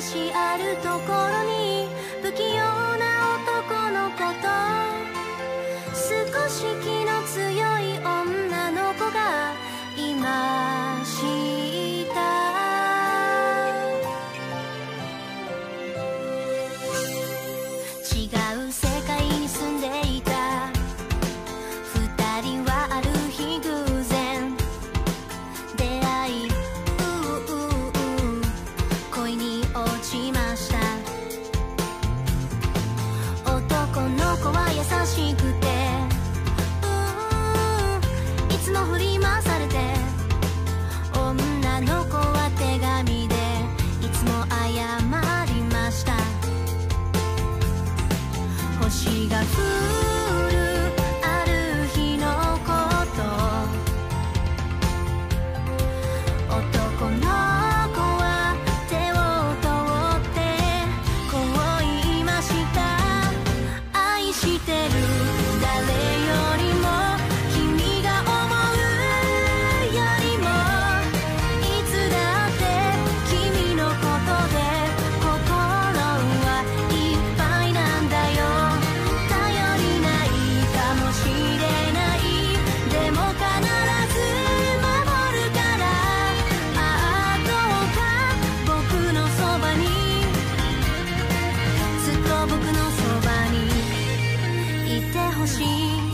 しあるところに不器用な男のこと少し気の強いた心。